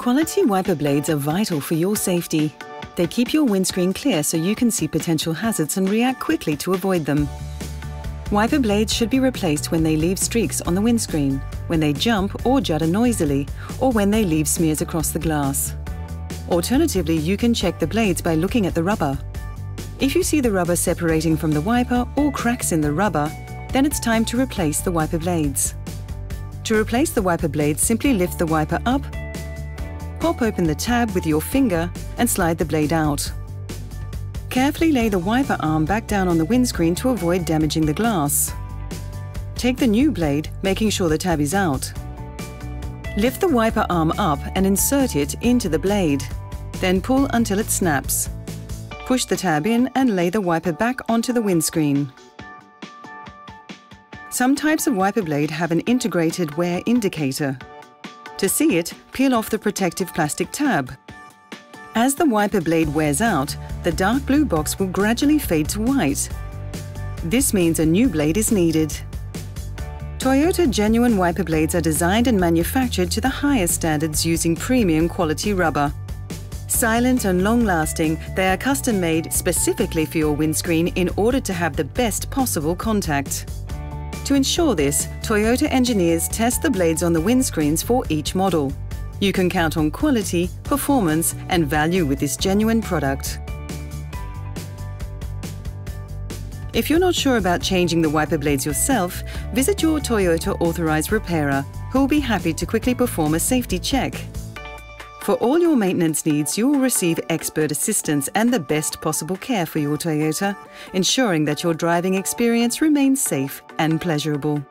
Quality wiper blades are vital for your safety. They keep your windscreen clear so you can see potential hazards and react quickly to avoid them. Wiper blades should be replaced when they leave streaks on the windscreen, when they jump or judder noisily, or when they leave smears across the glass. Alternatively, you can check the blades by looking at the rubber. If you see the rubber separating from the wiper or cracks in the rubber, then it's time to replace the wiper blades. To replace the wiper blades, simply lift the wiper up Pop open the tab with your finger and slide the blade out. Carefully lay the wiper arm back down on the windscreen to avoid damaging the glass. Take the new blade, making sure the tab is out. Lift the wiper arm up and insert it into the blade. Then pull until it snaps. Push the tab in and lay the wiper back onto the windscreen. Some types of wiper blade have an integrated wear indicator. To see it, peel off the protective plastic tab. As the wiper blade wears out, the dark blue box will gradually fade to white. This means a new blade is needed. Toyota genuine wiper blades are designed and manufactured to the highest standards using premium quality rubber. Silent and long-lasting, they are custom-made specifically for your windscreen in order to have the best possible contact. To ensure this, Toyota engineers test the blades on the windscreens for each model. You can count on quality, performance and value with this genuine product. If you're not sure about changing the wiper blades yourself, visit your Toyota authorised repairer, who will be happy to quickly perform a safety check. For all your maintenance needs, you will receive expert assistance and the best possible care for your Toyota, ensuring that your driving experience remains safe and pleasurable.